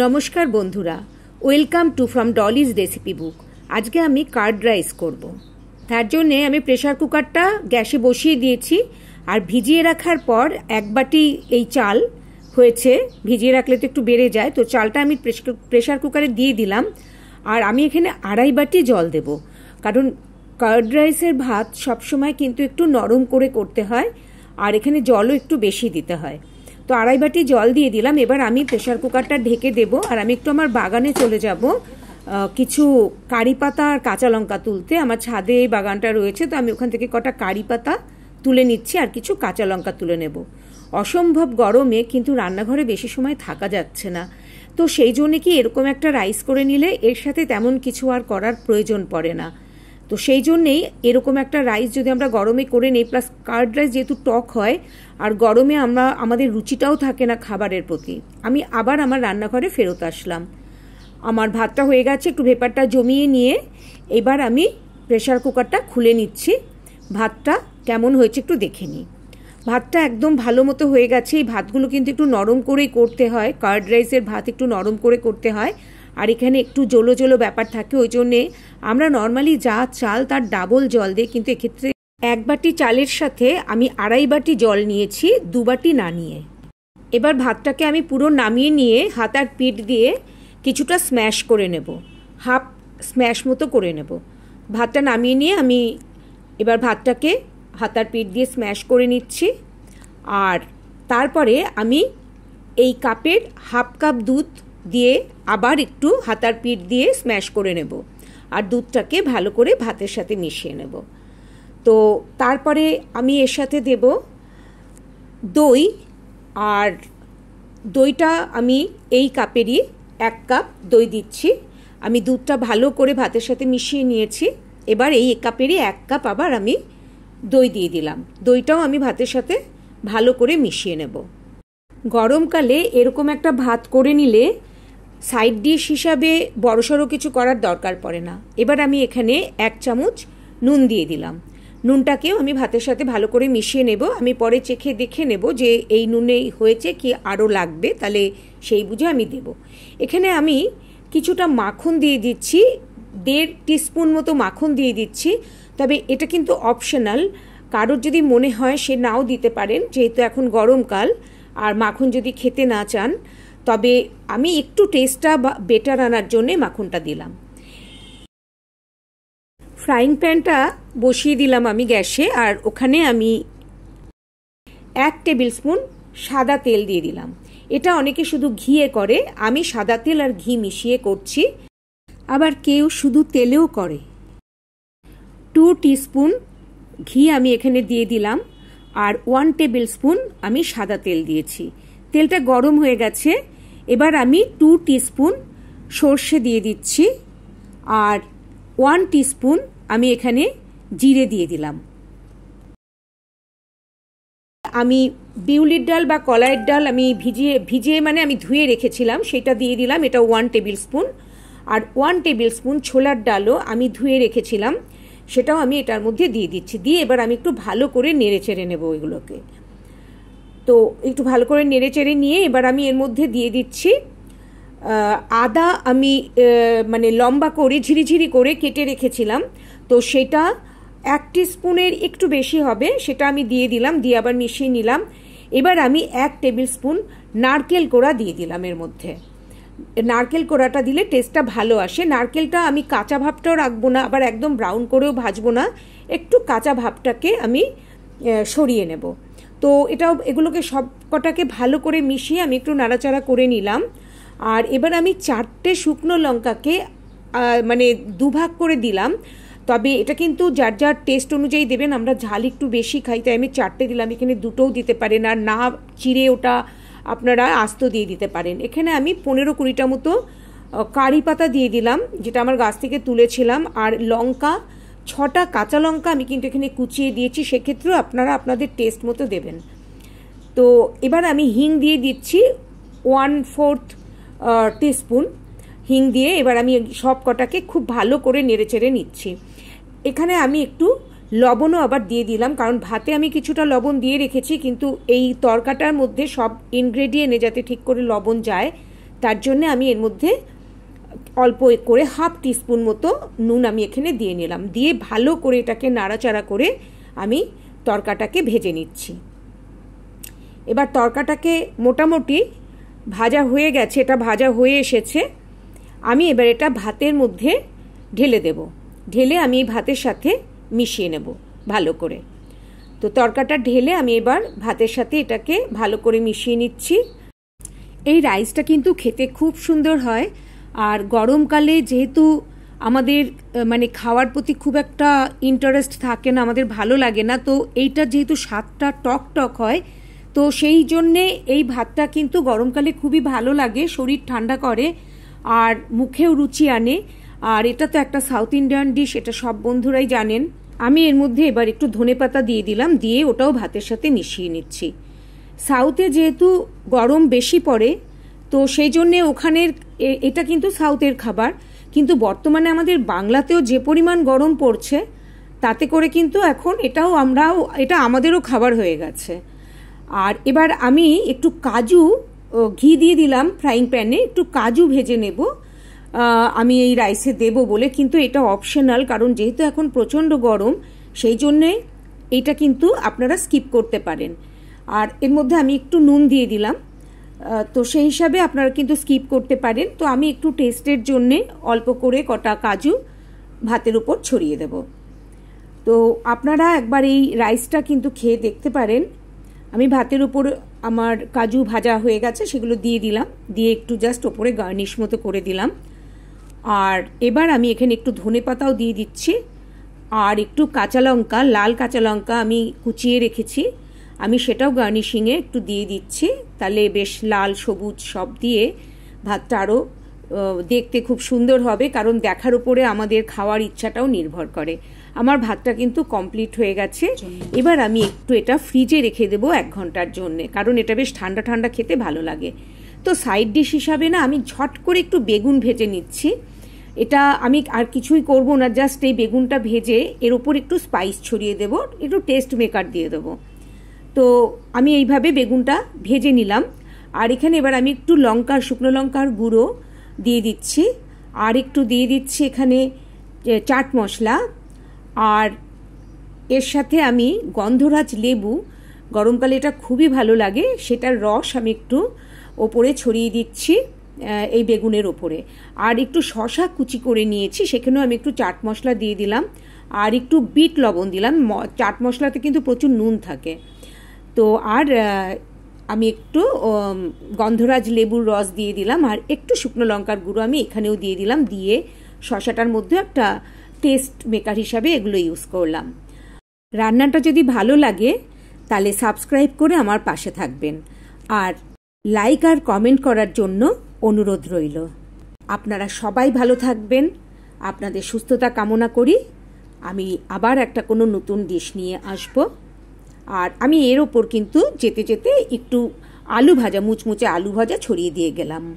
নমস্কার বন্ধুরা, welcome to from Dolly's recipe book. আজকে আমি কার্ড রাইস করব। তার জন্যে আমি প্রেশার কুকারটা গ্যাসে বসিয়ে দিয়েছি আর ভিজিয়ে রাখার পর এক বাটি এই চাল হয়েছে। ভিজিয়ে রাখলে তো একটু বেড়ে যায়, তো চালটা আমি প্রেশার কুকারে দিয়ে দিলাম আর আমি এখানে আড়াই বাটি জল দেব। কারণ কার্ড রাইসের ভাত সবসময় কিন্তু একটু নরম করে করতে হয় আর এখানে জলও একটু বেশি দিতে হয়। তো আড়াই বাটি জল দিয়ে দিলাম। এবার আমি প্রেশার কুকারটা ঢেকে দেব আর আমি একটু আমার বাগানে চলে যাব। কিছু কারি পাতা আর কাঁচা লঙ্কা তুলতে। আমার ছাদে এই বাগানটা রয়েছে, তো আমি ওখান থেকে কটা কারি পাতা তুলে নিচ্ছি আর কিছু কাঁচা লঙ্কা তুলে নেব। অসম্ভব গরমে কিন্তু রান্নাঘরে বেশি সময় থাকা যাচ্ছে না। তো সেই জন্যে কি এরকম একটা রাইস করে নিলে এর সাথে তেমন কিছু আর করার প্রয়োজন পড়ে না। তো সেই জন্যেই এরকম একটা রাইস যদি আমরা গরমে করে নিই প্লাস কার্ড রাইস যেহেতু টক হয়, আর গরমে আমরা, আমাদের রুচিটাও থাকে না খাবারের প্রতি। আমি আবার আমার রান্নাঘরে ফেরত আসলাম। আমার ভাতটা হয়ে গেছে, একটু ভেপারটা জমিয়ে নিয়ে এবার আমি প্রেশার কুকারটা খুলে নিচ্ছি। ভাতটা কেমন হয়েছে একটু দেখে নিই। ভাতটা একদম ভালো মতো হয়ে গেছে। এই ভাতগুলো কিন্তু একটু নরম করেই করতে হয়। কার্ড রাইসের ভাত একটু নরম করে করতে হয়। আর এখানে একটু জলো জলো ব্যাপার থাকে, ওই জন্যে আমরা নর্মালি যা চাল তার ডাবল জল দিই, কিন্তু এক্ষেত্রে এক বাটি চালের সাথে আমি আড়াই বাটি জল নিয়েছি, দু বাটি না নিয়ে। এবার ভাতটাকে আমি পুরো নামিয়ে নিয়ে হাতার পিঠ দিয়ে কিছুটা স্ম্যাশ করে নেব হাফ স্ম্যাশ মতো করে নেব। ভাতটা নামিয়ে নিয়ে আমি এবার ভাতটাকে হাতার পিঠ দিয়ে স্ম্যাশ করে নিচ্ছি। আর তারপরে আমি এই কাপের হাফ কাপ দুধ দিয়ে আবার একটু হাতার পিঠ দিয়ে স্ম্যাশ করে নেব আর দুধটাকে ভালো করে ভাতের সাথে মিশিয়ে নেব। তো তারপরে আমি এর সাথে দেব দই আর দইটা আমি এই কাপেরই এক কাপ দই দিচ্ছি। আমি দুধটা ভালো করে ভাতের সাথে মিশিয়ে নিয়েছি। এবার এই কাপেরই এক কাপ আবার আমি দই দিয়ে দিলাম। দইটাও আমি ভাতের সাথে ভালো করে মিশিয়ে নেব। গরমকালে এরকম একটা ভাত করে নিলে সাইড ডিশ হিসাবে বড়সড় কিছু করার দরকার পড়ে না। এবার আমি এখানে এক চামচ নুন দিয়ে দিলাম। নুনটাকেও আমি ভাতের সাথে ভালো করে মিশিয়ে নেব। আমি পরে চেখে দেখে নেব যে এই নুনেই হয়েছে কি আরও লাগবে, তাহলে সেই বুঝে আমি দেব। এখানে আমি কিছুটা মাখন দিয়ে দিচ্ছি, দেড় টিস্পুন মতো মাখন দিয়ে দিচ্ছি। তবে এটা কিন্তু অপশনাল। কারোর যদি মনে হয় সে নাও দিতে পারেন, যেহেতু এখন গরমকাল, আর মাখন যদি খেতে না চান তবে আমি একটু টেস্টটা বেটার আনার জন্যে মাখনটা দিলাম। ফ্রাইং প্যানটা বসিয়ে দিলাম আমি গ্যাসে আর ওখানে আমি এক টেবিল স্পুন সাদা তেল দিয়ে দিলাম। এটা অনেকে শুধু ঘিয়ে করে, আমি সাদা তেল আর ঘি মিশিয়ে করছি। আবার কেউ শুধু তেলেও করে। টু টিস্পুন ঘি আমি এখানে দিয়ে দিলাম আর ওয়ান টেবিল স্পুন আমি সাদা তেল দিয়েছি। তেলটা গরম হয়ে গেছে। এবার আমি টু টিস্পুন সর্ষে দিয়ে দিচ্ছি আর ওয়ান টিস্পুন আমি এখানে জিরে দিয়ে দিলাম। আমি বিউলির ডাল বা কলাইয়ের ডাল আমি ভিজিয়ে ভিজিয়ে মানে আমি ধুয়ে রেখেছিলাম, সেটা দিয়ে দিলাম, এটা ওয়ান টেবিল স্পুন আর ওয়ান টেবিল স্পুন ছোলার ডালও আমি ধুয়ে রেখেছিলাম, সেটাও আমি এটার মধ্যে দিয়ে দিচ্ছি। দিয়ে এবার আমি একটু ভালো করে নেড়ে চেড়ে নেব ওইগুলোকে তো একটু ভালো করে নেড়ে চেড়ে নিয়ে এবার আমি এর মধ্যে দিয়ে দিচ্ছি আদা আমি মানে লম্বা করে ঝিরিঝিরি করে কেটে রেখেছিলাম। তো সেটা এক স্পুনের একটু বেশি হবে, সেটা আমি দিয়ে দিলাম, দিয়ে আবার মিশিয়ে নিলাম। এবার আমি এক টেবিল স্পুন নারকেল কোড়া দিয়ে দিলাম এর মধ্যে। নারকেল কোড়াটা দিলে টেস্টটা ভালো আসে। নারকেলটা আমি কাঁচা ভাবটাও রাখব না, আবার একদম ব্রাউন করেও ভাজবো না। একটু কাঁচা ভাবটাকে আমি সরিয়ে নেব। তো এটাও, এগুলোকে সব কটাকে ভালো করে মিশিয়ে আমি একটু নাড়াচাড়া করে নিলাম। আর এবার আমি চারটে শুকনো লঙ্কাকে মানে দুভাগ করে দিলাম। তবে এটা কিন্তু যার যার টেস্ট অনুযায়ী দেবেন, আমরা ঝাল একটু বেশি খাই, তাই আমি চারটে দিলাম। এখানে দুটোও দিতে পারেন, আর না চিড়ে ওটা আপনারা আস্ত দিয়ে দিতে পারেন। এখানে আমি পনেরো কুড়িটা মতো কারি পাতা দিয়ে দিলাম, যেটা আমার গাছ থেকে তুলেছিলাম। আর লঙ্কা ছটা কাঁচা লঙ্কা আমি কিন্তু এখানে কুচিয়ে দিয়েছি, সেক্ষেত্রেও আপনারা আপনাদের টেস্ট মতো দেবেন। তো এবার আমি হিং দিয়ে দিচ্ছি ওয়ান ফোর্থ টিস্পুন হিং দিয়ে এবার আমি সব কটাকে খুব ভালো করে নেড়ে চেড়ে নিচ্ছি। এখানে আমি একটু লবণও আবার দিয়ে দিলাম, কারণ ভাতে আমি কিছুটা লবণ দিয়ে রেখেছি, কিন্তু এই তরকাটার মধ্যে সব ইনগ্রেডিয়েন্টে যাতে ঠিক করে লবণ যায়, তার জন্য আমি এর মধ্যে অল্প করে হাফ টিস্পুন মতো নুন আমি এখানে দিয়ে নিলাম। দিয়ে ভালো করে এটাকে নাড়াচাড়া করে আমি তরকাটাকে ভেজে নিচ্ছি। এবার তরকাটাকে মোটামুটি ভাজা হয়ে গেছে, এটা ভাজা হয়ে এসেছে। আমি এবার এটা ভাতের মধ্যে ঢেলে দেব। ঢেলে আমি এই ভাতের সাথে মিশিয়ে নেব ভালো করে। তো তরকাটা ঢেলে আমি এবার ভাতের সাথে এটাকে ভালো করে মিশিয়ে নিচ্ছি। এই রাইসটা কিন্তু খেতে খুব সুন্দর হয়। আর গরমকালে যেহেতু আমাদের মানে খাওয়ার প্রতি খুব একটা ইন্টারেস্ট থাকে না, আমাদের ভালো লাগে না, তো এইটা যেহেতু স্বাদটা টক টক হয়, তো সেই জন্যে এই ভাতটা কিন্তু গরমকালে খুবই ভালো লাগে, শরীর ঠান্ডা করে আর মুখেও রুচি আনে। আর এটা তো একটা সাউথ ইন্ডিয়ান ডিশ এটা সব বন্ধুরাই জানেন। আমি এর মধ্যে এবার একটু ধনে পাতা দিয়ে দিলাম, দিয়ে ওটাও ভাতের সাথে মিশিয়ে নিচ্ছি। সাউথে যেহেতু গরম বেশি পড়ে তো সেই জন্যে ওখানের এটা কিন্তু সাউথের খাবার। কিন্তু বর্তমানে আমাদের বাংলাতেও যে পরিমাণ গরম পড়ছে, তাতে করে কিন্তু এখন এটাও আমরাও, এটা আমাদেরও খাবার হয়ে গেছে। আর এবার আমি একটু কাজু ঘি দিয়ে দিলাম ফ্রাইং প্যানে, একটু কাজু ভেজে নেব। আমি এই রাইসে দেব বলে, কিন্তু এটা অপশনাল, কারণ যেহেতু এখন প্রচণ্ড গরম, সেই জন্যে এটা কিন্তু আপনারা স্কিপ করতে পারেন। আর এর মধ্যে আমি একটু নুন দিয়ে দিলাম। তো সেই হিসাবে আপনারা কিন্তু স্কিপ করতে পারেন। তো আমি একটু টেস্টের জন্যে অল্প করে কটা কাজু ভাতের উপর ছড়িয়ে দেব। তো আপনারা একবার এই রাইসটা কিন্তু খেয়ে দেখতে পারেন। আমি ভাতের উপর আমার কাজু ভাজা হয়ে গেছে, সেগুলো দিয়ে দিলাম। দিয়ে একটু জাস্ট ওপরে গার্নিশ মতো করে দিলাম। আর এবার আমি এখানে একটু ধনে পাতাও দিয়ে দিচ্ছি। আর একটু কাঁচা লঙ্কা, লাল কাঁচা লঙ্কা আমি কুচিয়ে রেখেছি। আমি সেটাও গার্নিশিংয়ে একটু দিয়ে দিচ্ছি। তাহলে বেশ লাল, সবুজ সব দিয়ে ভাতটা আরও দেখতে খুব সুন্দর হবে, কারণ দেখার উপরে আমাদের খাওয়ার ইচ্ছাটাও নির্ভর করে। আমার ভাতটা কিন্তু কমপ্লিট হয়ে গেছে। এবার আমি একটু এটা ফ্রিজে রেখে দেবো এক ঘণ্টার জন্যে, কারণ এটা বেশ ঠান্ডা ঠান্ডা খেতে ভালো লাগে। তো সাইড ডিশ হিসাবে না, আমি ঝট করে একটু বেগুন ভেজে নিচ্ছি। এটা আমি আর কিছুই করব না, জাস্ট এই বেগুনটা ভেজে এর ওপর একটু স্পাইস ছড়িয়ে দেবো, একটু টেস্ট মেকার দিয়ে দেবো। তো আমি এইভাবে বেগুনটা ভেজে নিলাম। আর এখানে এবার আমি একটু লঙ্কার, শুকনো লঙ্কার গুঁড়ো দিয়ে দিচ্ছি। আর একটু দিয়ে দিচ্ছি এখানে চাট মশলা। আর এর সাথে আমি গন্ধরাজ লেবু গরমকালে এটা খুবই ভালো লাগে, সেটার রস আমি একটু ওপরে ছড়িয়ে দিচ্ছি এই বেগুনের ওপরে। আর একটু শশা কুচি করে নিয়েছি, সেখানেও আমি একটু চাট মশলা দিয়ে দিলাম। আর একটু বিট লবণ দিলাম চাট মশলাতে কিন্তু প্রচুর নুন থাকে। তো আর আমি একটু গন্ধরাজ লেবুর রস দিয়ে দিলাম, আর একটু শুকনো লঙ্কার গুঁড়ো আমি এখানেও দিয়ে দিলাম, দিয়ে শশাটার মধ্যে একটা টেস্ট মেকার হিসাবে এগুলো ইউজ করলাম। রান্নাটা যদি ভালো লাগে, তাহলে সাবস্ক্রাইব করে আমার পাশে থাকবেন। আর লাইক আর কমেন্ট করার জন্য অনুরোধ রইল। আপনারা সবাই ভালো থাকবেন, আপনাদের সুস্থতা কামনা করি। আমি আবার একটা কোনো নতুন ডিশ নিয়ে আসব। আর আমি এর ওপর কিন্তু যেতে যেতে একটু আলু ভাজা, মুচমুচে আলু ভাজা ছড়িয়ে দিয়ে গেলাম।